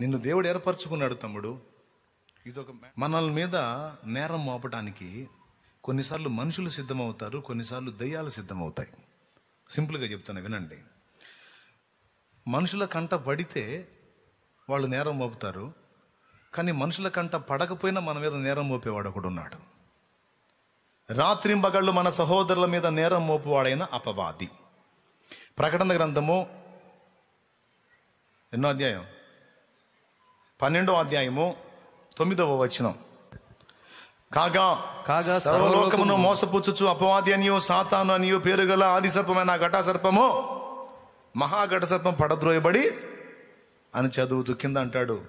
నిన్ను దేవుడు ఏర్పరచుకున్నాడు తమ్ముడు. ఇదొక మనల మీద నేరం మోపటానికి కొన్నిసార్లు మనుషులు సిద్ధమవుతారు కొన్నిసార్లు దయ్యాలు సిద్ధమవుతాయి. సింపుల్గా చెప్తాను వినండి. మనుషుల కంట పడితే వాళ్ళు నేరం మోపుతారు కానీ మనుషుల కంట పడకపోయినా మన మీద నేరం మోపేవాడు ఒకడు ఉన్నాడు రాత్రింబగళ్ళు మన సహోదరుల మీద నేరం మోపువాడైన అపవాది. ప్రకటన గ్రంథము ఎన్నో అధ్యాయం? పన్నెండో అధ్యాయము తొమ్మిదవ వచనం. కాగా కాగా సర్వలోకమును మోసపుచ్చుచు అపవాది అనియో సాతాను అనియో పేరు గల ఆది సర్పమైన ఘట సర్పము మహాఘట సర్పం పడద్రోయబడి అని చదువుతూ కింద అంటాడు.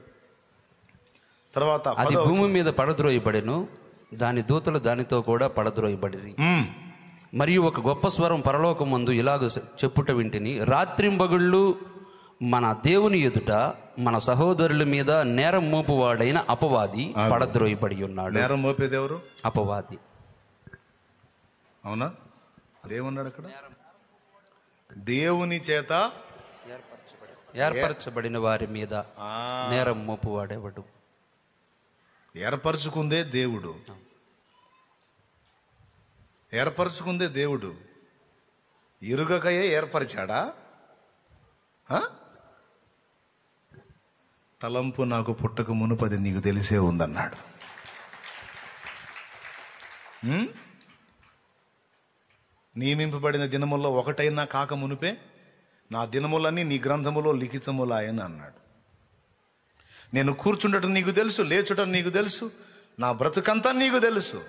తర్వాత అది భూమి మీద పడద్రోయబడెను దాని దూతలు దానితో కూడా పడద్రోయబడిరి. మ్మ్. మరియు ఒక గొప్ప స్వరం పరలోకమందు ఇలాగ చెప్పుట వింటిని రాత్రింబగుళ్ళు మన దేవుని ఎదుట మన సహోదరుల మీద నేరం మోపువాడైన అపవాది పడద్రోయబడి ఉన్నాడు. నేరం మోపేది ఎవరు? అపవాది. అవునా? అదేమన్నాడు అక్కడ? దేవుని చేత ఏర్పరచబడిన వారి మీద నేరం మోపువాడేవాడు? ఏర్పరచుకుందే దేవుడు. ఏర్పరచుకుందే దేవుడు. ఇరుగకయే ఏర్పరిచాడా? ఆ? తలంపు నాకు పుట్టక మునుపది నీకు తెలిసే ఉందన్నాడు. నియమింపబడిన దినముల్లో ఒకటైనా కాక మునుపే నా దినములన్నీ నీ గ్రంథములో లిఖితములాయని అన్నాడు. నేను కూర్చుండటం నీకు తెలుసు లేచుటం నీకు తెలుసు నా బ్రతుకంతా నీకు తెలుసు.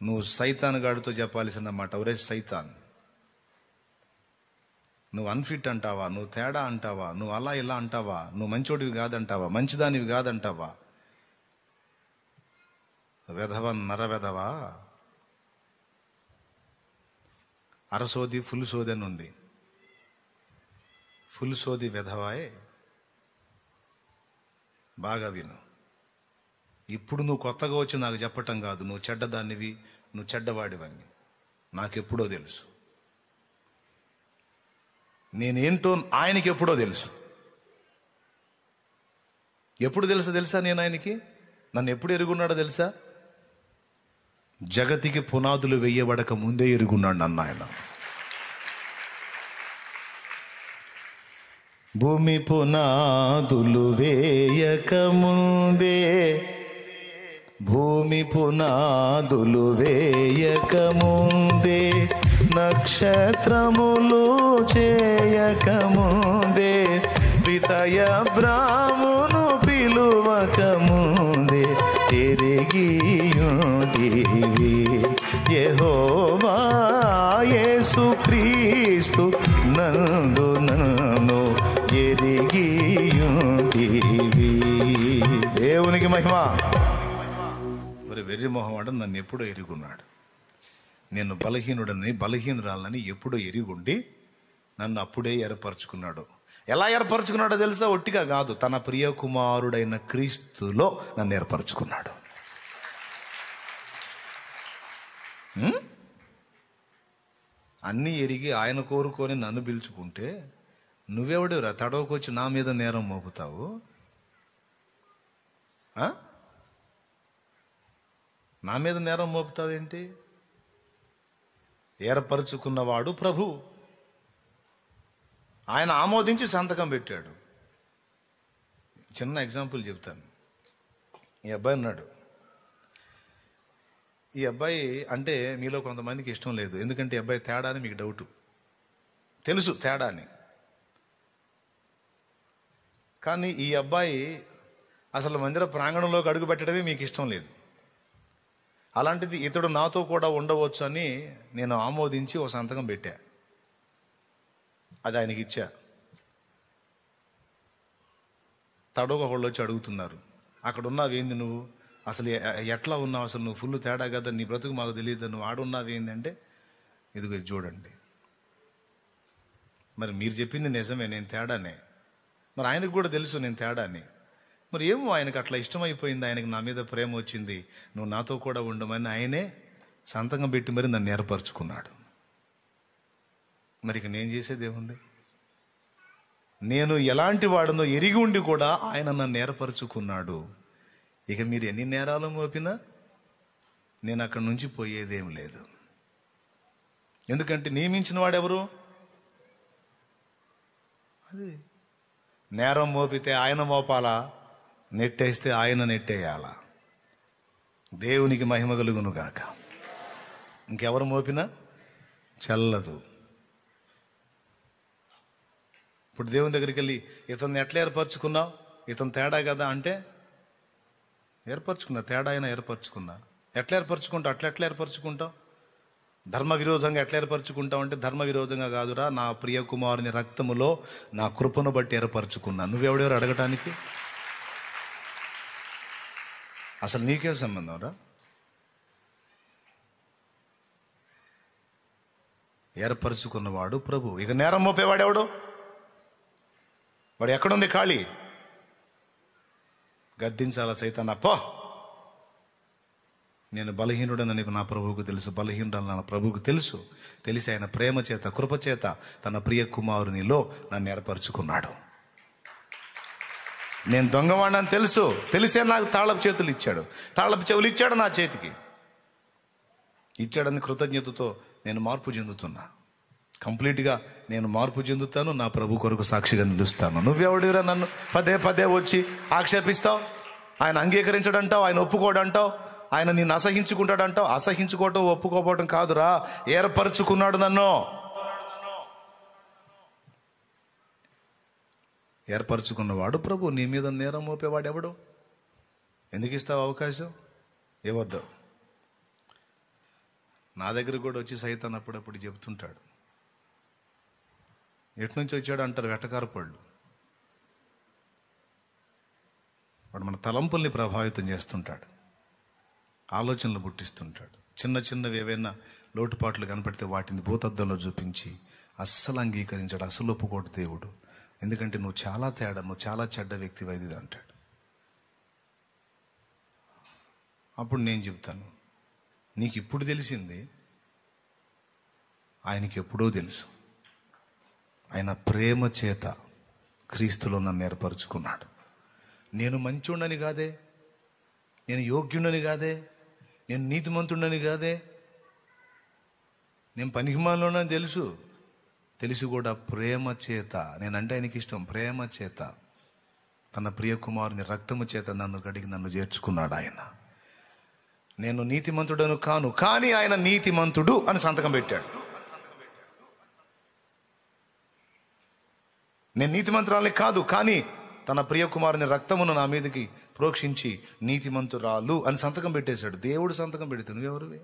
నువ్వు సైతాన్ గాడితో చెప్పాల్సిన మాట ఒరే సైతాన్ నువ్వు అన్ఫిట్ అంటావా? నువ్వు తేడా అంటావా? నువ్వు అలా ఇలా అంటావా? నువ్వు మంచోడివి కాదంటావా? మంచిదానివి కాదంటావా? వెధవ నర వెధవా? అరసోది ఫుల్ సోది అని ఉంది. ఫుల్ సోది వెధవాయే. బాగా విను. ఇప్పుడు నువ్వు కొత్తగా వచ్చి నాకు చెప్పటం కాదు. నువ్వు చెడ్డదానివి నువ్వు చెడ్డవాడివని. నాకెప్పుడో తెలుసు. నేనేంటో ఆయనకి ఎప్పుడో తెలుసు. ఎప్పుడు తెలుసా తెలుసా నేను ఆయనకి? నన్ను ఎప్పుడు ఎరుగున్నాడో తెలుసా? జగతికి పునాదులు వెయ్యబడక ముందే ఎరుగున్నాడు నన్ను ఆయన. భూమి పునాదులు వేయక ముందే భూమి పునాదులు వేయక ముందే నక్షత్రములు చేయకముందే పితయ బ్రాహ్మును పిలువకముందే తిరిగియుండివి యెహోవా యేసు క్రీస్తు నందు నన్ను ఎరిగియుండివి దేవునికి మహిమ. మరి వెర్రి మొహం అంటే నన్ను ఎప్పుడో ఎరుగున్నాడు. నేను బలహీనుడని బలహీనురాలని ఎప్పుడో ఎరిగుండి నన్ను అప్పుడే ఏర్పరచుకున్నాడు. ఎలా ఏర్పరచుకున్నాడో తెలుసా? ఒట్టిగా కాదు. తన ప్రియ కుమారుడైన క్రీస్తులో నన్ను ఏర్పరచుకున్నాడు. అన్నీ ఎరిగి ఆయన కోరుకొని నన్ను పిలుచుకుంటే నువ్వెవడురా తడవకొచ్చి నా మీద నేరం మోపుతావు? నా మీద నేరం మోపుతావేంటి? ఏర్పరచుకున్నవాడు ప్రభు. ఆయన ఆమోదించి సంతకం పెట్టాడు. చిన్న ఎగ్జాంపుల్ చెప్తాను. ఈ అబ్బాయి ఉన్నాడు. ఈ అబ్బాయి అంటే మీలో కొంతమందికి ఇష్టం లేదు. ఎందుకంటే ఈ అబ్బాయి తేడా అని మీకు డౌట్. తెలుసు తేడా అని కానీ ఈ అబ్బాయి అసలు మందిర ప్రాంగణంలోకి అడుగు పెట్టడమే మీకు ఇష్టం లేదు. అలాంటిది ఇతడు నాతో కూడా ఉండవచ్చు అని నేను ఆమోదించి ఓ సంతకం పెట్టా. అది ఆయనకి ఇచ్చా. తడవ ఒకళ్ళు వచ్చి అడుగుతున్నారు. అక్కడ ఉన్నావేంది నువ్వు? అసలు ఎట్లా ఉన్నావు? అసలు నువ్వు ఫుల్ తేడా కదా? నీ బ్రతుకు మాకు తెలియదు నువ్వు ఆడున్నావేందంటే ఇదిగో చూడండి. మరి మీరు చెప్పింది నిజమే నేను తేడానే. మరి ఆయనకు కూడా తెలుసు నేను తేడాని. మరి ఏమో ఆయనకు అట్లా ఇష్టమైపోయింది ఆయనకు నా మీద ప్రేమ వచ్చింది నువ్వు నాతో కూడా ఉండమని ఆయనే సంతకం పెట్టి మరి నన్ను ఏర్పరచుకున్నాడు. మరి ఇక నేను చేసేది ఏముంది? నేను ఎలాంటి వాడనో ఎరిగి ఉండి కూడా ఆయన నన్ను నేరపరుచుకున్నాడు ఇక మీరు ఎన్ని నేరాలు మోపినా నేను అక్కడి నుంచి పోయేదేం లేదు. ఎందుకంటే నియమించిన వాడెవరు? అది. నేరం మోపితే ఆయన మోపాలా? నెట్టేస్తే ఆయన నెట్టేయాలా. దేవునికి మహిమ కలుగును గాక. ఇంకెవరు మోపినా చల్లదు. ఇప్పుడు దేవుని దగ్గరికి వెళ్ళి ఇతన్ని ఎట్లా ఏర్పరచుకున్నావు? ఇతను తేడా కదా? అంటే ఏర్పరచుకున్నా తేడా అయినా ఏర్పరచుకున్నా. ఎట్లా ఏర్పరచుకుంటావు? అట్లా ఎట్లా ఏర్పరచుకుంటావు? ధర్మ విరోధంగా ఎట్లా ఏర్పరచుకుంటావు అంటే ధర్మ విరోధంగా కాదురా నా ప్రియ కుమారుని రక్తములో నా కృపను బట్టి ఏర్పరచుకున్నా. నువ్వెవడెవరు అడగటానికి? అసలు నీకేం సంబంధం రా? ఏర్పరచుకున్నవాడు ప్రభు. ఇక నేరం మోపేవాడు ఎవడు? వాడు ఎక్కడుంది ఖాళీ? గద్దించాల సైతాన్? అప్పో నేను బలహీనుడని నీకు నా ప్రభువుకు తెలుసు. బలహీనుడని నా ప్రభువుకు తెలుసు. తెలిసి ఆయన ప్రేమ చేత కృప చేత తన ప్రియ కుమారునిలో నన్ను ఏర్పరచుకున్నాడు. నేను దొంగవాడిని తెలుసు. తెలిసే నాకు తాళపు చేతులు ఇచ్చాడు. తాళపు చెవులు ఇచ్చాడు నా చేతికి. ఇచ్చాడని కృతజ్ఞతతో నేను మార్పు చెందుతున్నా. కంప్లీట్గా నేను మార్పు చెందుతాను నా ప్రభు కొరకు సాక్షిగా నిలుస్తాను. నువ్వెవడిరా నన్ను? పదే పదే వచ్చి ఆక్షేపిస్తావు? ఆయన అంగీకరించడంటావు? ఆయన ఒప్పుకోడంటావు? ఆయన నిన్ను అసహించుకుంటాడంటావు? అసహించుకోవటం ఒప్పుకోవటం కాదురా. ఏర్పరచుకున్నాడు నన్ను. ఏర్పరచుకున్నవాడు ప్రభు నీ మీద నేరం మోపేవాడు ఎవడు ఎందుకు ఇస్తావు అవకాశం? ఇవ్వద్దు నా దగ్గర కూడా వచ్చి సైతాన్ అప్పుడప్పుడు చెబుతుంటాడు. ఎటు నుంచి వచ్చాడు అంటారు వెటకారపళ్ళు. వాడు మన తలంపుల్ని ప్రభావితం చేస్తుంటాడు. ఆలోచనలు పుట్టిస్తుంటాడు. చిన్న చిన్నవి ఏవైనా లోటుపాట్లు కనపడితే వాటిని భూతద్దంలో చూపించి అస్సలు అంగీకరించాడు. అస్సలు ఒప్పుకోడు దేవుడు. ఎందుకంటే నువ్వు చాలా తేడా నువ్వు చాలా చెడ్డ వ్యక్తి వైద్యుడు అంటాడు. అప్పుడు నేను చెప్తాను నీకు ఇప్పుడు తెలిసింది ఆయనకి ఎప్పుడో తెలుసు. ఆయన ప్రేమ చేత క్రీస్తులో నన్ను ఏర్పరచుకున్నాడు. నేను మంచుండని కాదే నేను యోగ్యుండని కాదే నేను నీతిమంతుండని కాదే నేను పనికిమాలోనని తెలుసు. తెలిసి కూడా ప్రేమ చేత నేనంటే ఆయనకి ఇష్టం ప్రేమ చేత తన ప్రియ కుమారుని రక్తము చేత నన్ను గడిగి నన్ను చేర్చుకున్నాడు ఆయన. నేను నీతిమంతుడను కాను కానీ ఆయన నీతిమంతుడు అని సంతకం పెట్టాడు. నేను నీతిమంతురాలని కాదు కానీ తన ప్రియ కుమారుని రక్తమును నా మీదకి ప్రోక్షించి నీతిమంతురాలు అని సంతకం పెట్టేశాడు. దేవుడు సంతకం పెడితే నువ్వెవరువే?